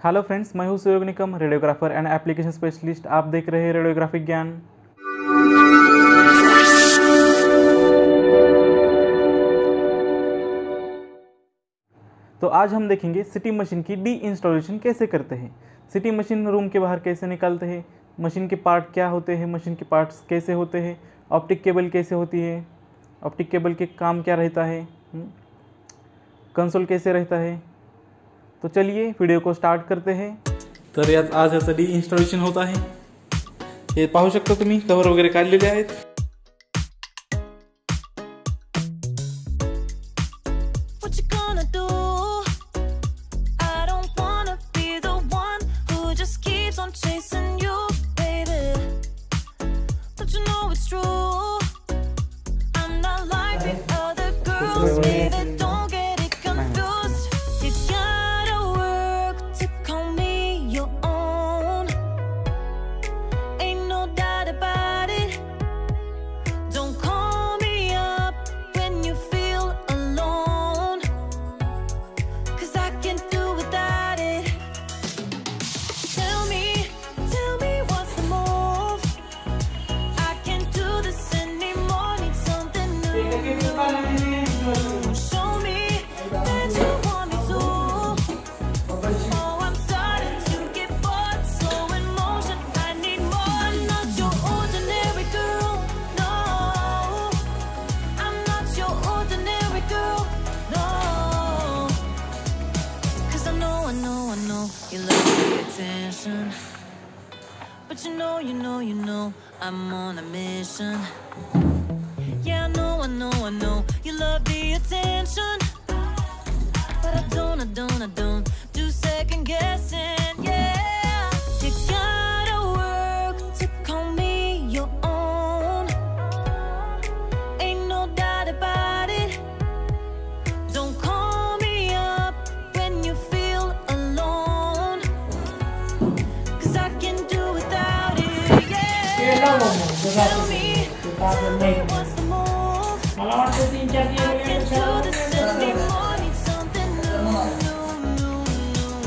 Hello friends मैं हूँ Suyog Nikam radiographer and application specialist आप देख रहे हैं रेडियोग्राफिक ज्ञान। तो आज हम देखेंगे सिटी मशीन की डी इंस्टॉलेशन कैसे करते हैं। सिटी मशीन रूम के बाहर कैसे निकालते हैं? मशीन के पार्ट क्या होते हैं? मशीन के पार्ट्स कैसे होते हैं? ऑप्टिक केबल कैसे होती है? ऑप्टिक केबल के काम क्या रहता है? कंसोल कैसे रहता है? तो चलिए वीडियो को स्टार्ट करते हैं। तो यात आज हे सभी इंस्टॉलेशन होता है। ये पाहू शकता तुम्ही कवर वगैरह काढलेले आहेत. I'm on a mission. Yeah, I know, I know, I know you love the attention.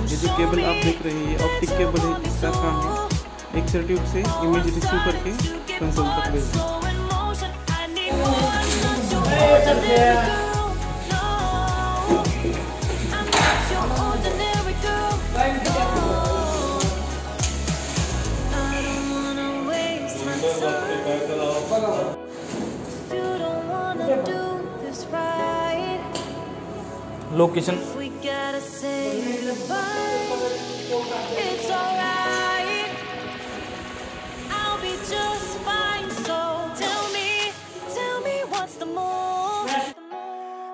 ये जो केबल आप देख रहे हैं ऑप्टिक केबल है इसका काम है एक सर्ट्यूब से इमेज रिसीव करके कंसोल तक भेजना।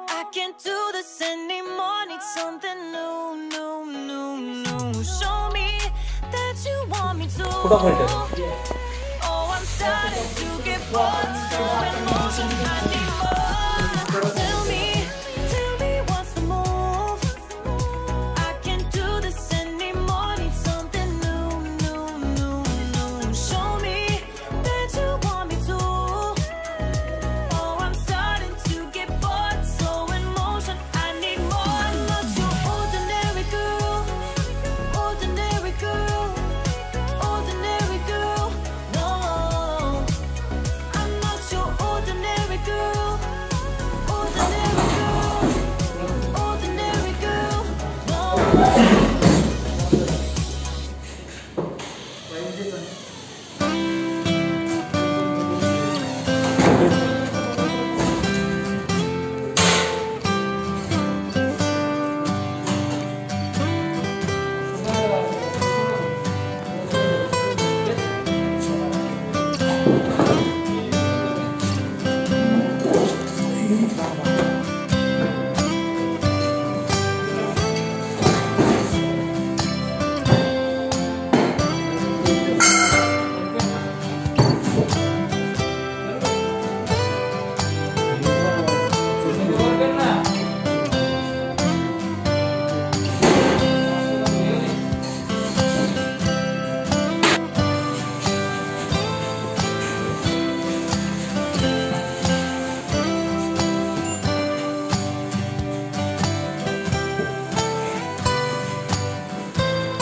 I can't do this anymore. Need something new, new, new, new. Show me that you want me to. Oh, I'm starting to get bored. So in motion, I need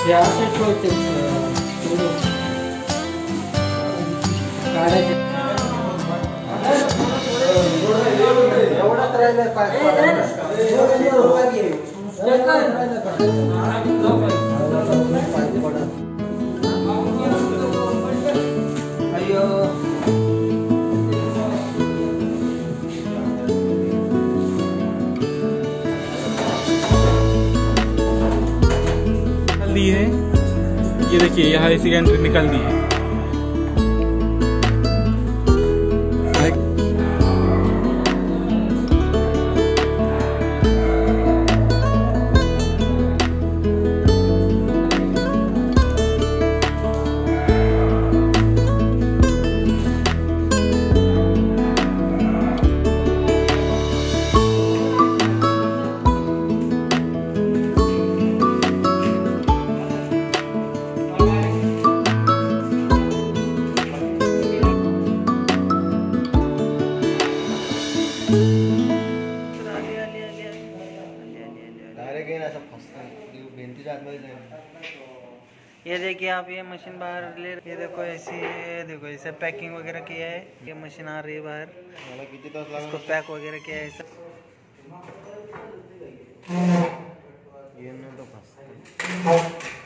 हे असे ठेवते सोडून. देखिए यहाँ की entry निकल दी है फसतं ये देखिए आप ये मशीन बाहर ले ये देखो ऐसी देखो इसे पैकिंग वगैरह किया है ये मशीन आ रही है बाहर। तास इसको पैक वगैरह किया है सब। तो फंसता फसतं